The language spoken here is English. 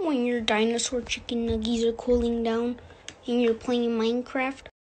when your dinosaur chicken nuggies are cooling down and you're playing Minecraft